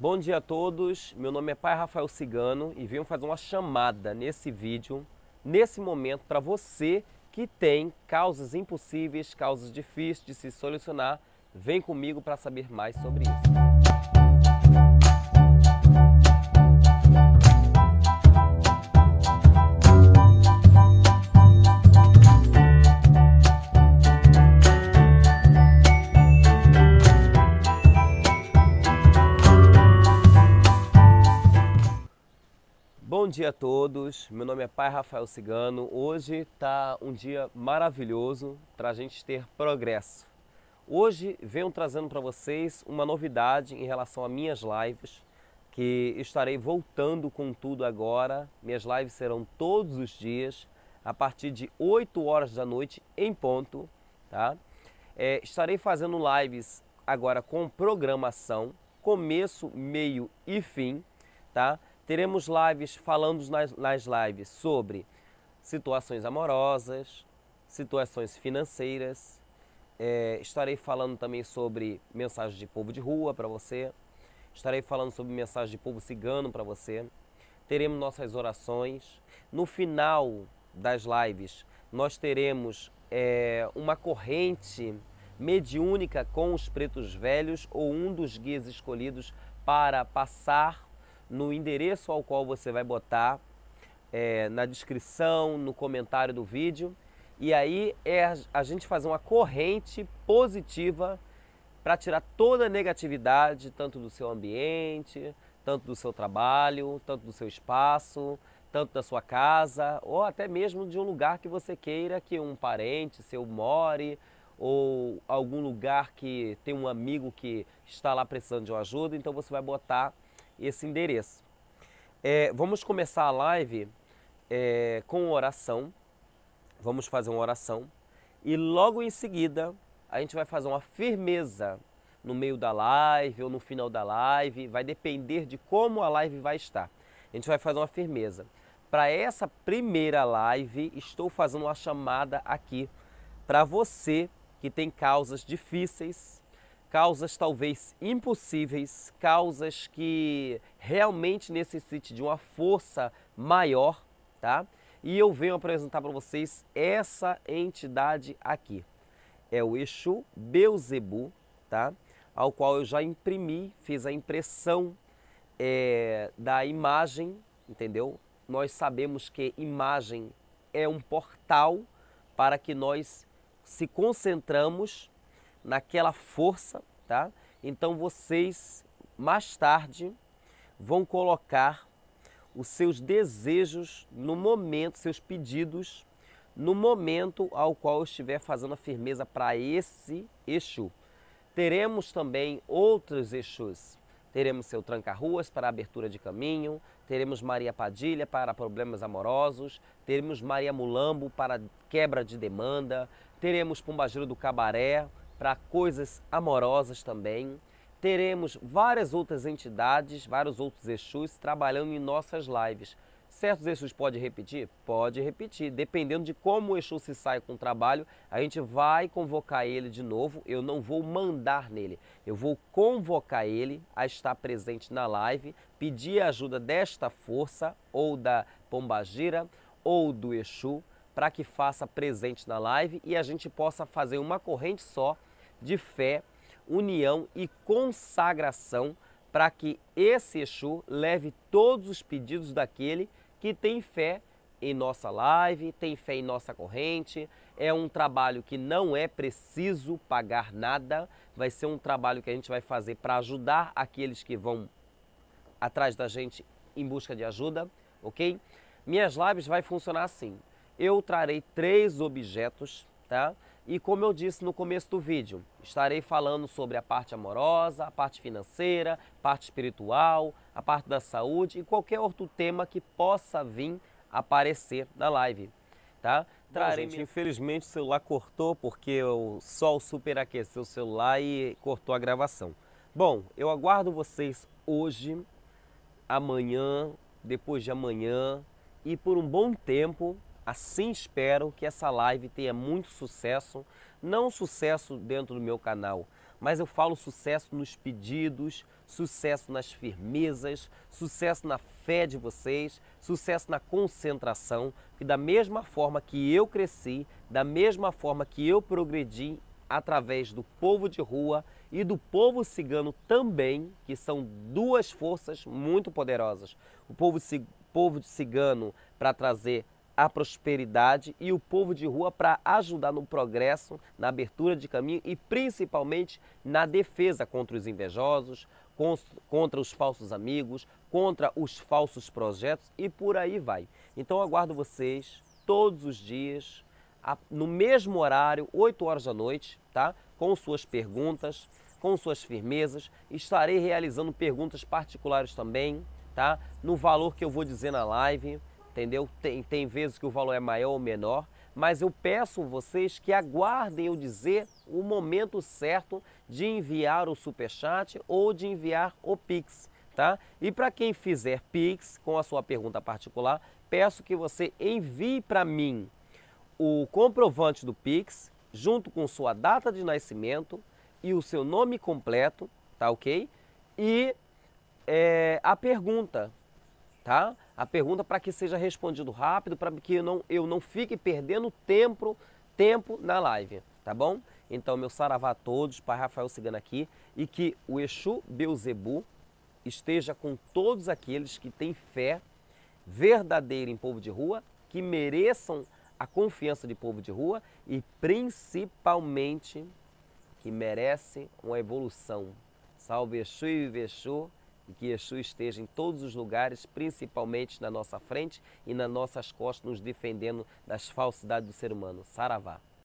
Bom dia a todos, meu nome é Pai Rafael Cigano e venho fazer uma chamada nesse vídeo, nesse momento, para você que tem causas impossíveis, causas difíceis de se solucionar. Vem comigo para saber mais sobre isso. Dia a todos, meu nome é Pai Rafael Cigano. Hoje está um dia maravilhoso para a gente ter progresso. Hoje venho trazendo para vocês uma novidade em relação a minhas lives, que estarei voltando com tudo agora. Minhas lives serão todos os dias, a partir de 8 horas da noite em ponto. Tá? É, estarei fazendo lives agora com programação, começo, meio e fim. Tá? Teremos lives falando nas, nas lives sobre situações amorosas, situações financeiras. É, estarei falando também sobre mensagens de povo de rua para você. Estarei falando sobre mensagem de povo cigano para você. Teremos nossas orações. No final das lives, nós teremos é, uma corrente mediúnica com os pretos velhos ou um dos guias escolhidos para passar no endereço ao qual você vai botar é, na descrição, no comentário do vídeo. E aí é a gente fazer uma corrente positiva para tirar toda a negatividade, tanto do seu ambiente, tanto do seu trabalho, tanto do seu espaço, tanto da sua casa, ou até mesmo de um lugar que você queira que um parente seu more, ou algum lugar que tem um amigo que está lá precisando de uma ajuda, então você vai botar esse endereço. É, vamos começar a live é, com oração. Vamos fazer uma oração e logo em seguida a gente vai fazer uma firmeza no meio da live ou no final da live, vai depender de como a live vai estar. A gente vai fazer uma firmeza. Para essa primeira live, estou fazendo uma chamada aqui para você que tem causas difíceis, causas talvez impossíveis, causas que realmente necessitem de uma força maior, tá? E eu venho apresentar para vocês essa entidade aqui. É o Exu Beuzebu, tá? Ao qual eu já imprimi, fiz a impressão é, da imagem, entendeu? Nós sabemos que imagem é um portal para que nós se concentramos naquela força, tá? Então vocês mais tarde vão colocar os seus desejos no momento, seus pedidos no momento ao qual eu estiver fazendo a firmeza para esse Exu. Teremos também outros Exus. Teremos seu tranca-ruas para abertura de caminho, teremos Maria Padilha para problemas amorosos, teremos Maria Mulambo para quebra de demanda, teremos Pombagira do Cabaré para coisas amorosas também. Teremos várias outras entidades, vários outros Exus trabalhando em nossas lives. Certos Exus pode repetir? Pode repetir. Dependendo de como o Exu se sai com o trabalho, a gente vai convocar ele de novo. Eu não vou mandar nele, eu vou convocar ele a estar presente na live, pedir a ajuda desta força, ou da Pombagira, ou do Exu, para que faça presente na live e a gente possa fazer uma corrente só de fé, união e consagração para que esse Exu leve todos os pedidos daquele que tem fé em nossa live, tem fé em nossa corrente. É um trabalho que não é preciso pagar nada, vai ser um trabalho que a gente vai fazer para ajudar aqueles que vão atrás da gente em busca de ajuda, ok? Minhas lives vai funcionar assim. Eu trarei três objetos, tá? E como eu disse no começo do vídeo, estarei falando sobre a parte amorosa, a parte financeira, parte espiritual, a parte da saúde e qualquer outro tema que possa vir aparecer na live, tá? Trarei Bom, gente, infelizmente o celular cortou porque o sol superaqueceu o celular e cortou a gravação. Bom, eu aguardo vocês hoje, amanhã, depois de amanhã e por um bom tempo Assim espero que essa live tenha muito sucesso, não sucesso dentro do meu canal, mas eu falo sucesso nos pedidos, sucesso nas firmezas, sucesso na fé de vocês, sucesso na concentração, que da mesma forma que eu cresci, da mesma forma que eu progredi através do povo de rua e do povo cigano também, que são duas forças muito poderosas. O povo, povo cigano para trazer a prosperidade e o povo de rua para ajudar no progresso, na abertura de caminho e principalmente na defesa contra os invejosos, contra os falsos amigos, contra os falsos projetos e por aí vai. Então aguardo vocês todos os dias, no mesmo horário, 8 horas da noite, tá? Com suas perguntas, com suas firmezas. Estarei realizando perguntas particulares também, tá? No valor que eu vou dizer na live entendeu? Tem, tem vezes que o valor é maior ou menor, mas eu peço vocês que aguardem eu dizer o momento certo de enviar o superchat ou de enviar o Pix, tá? E para quem fizer Pix com a sua pergunta particular, peço que você envie para mim o comprovante do Pix junto com sua data de nascimento e o seu nome completo, tá ok? E é, a pergunta, tá? A pergunta para que seja respondido rápido, para que eu não, eu não fique perdendo tempo, tempo na live, tá bom? Então, meu saravá a todos, Pai Rafael Cigano aqui, e que o Exu Beuzebu esteja com todos aqueles que têm fé verdadeira em povo de rua, que mereçam a confiança de povo de rua e principalmente que merece uma evolução. Salve Exu e Exu e que Exu esteja em todos os lugares, principalmente na nossa frente e nas nossas costas, nos defendendo das falsidades do ser humano. Saravá.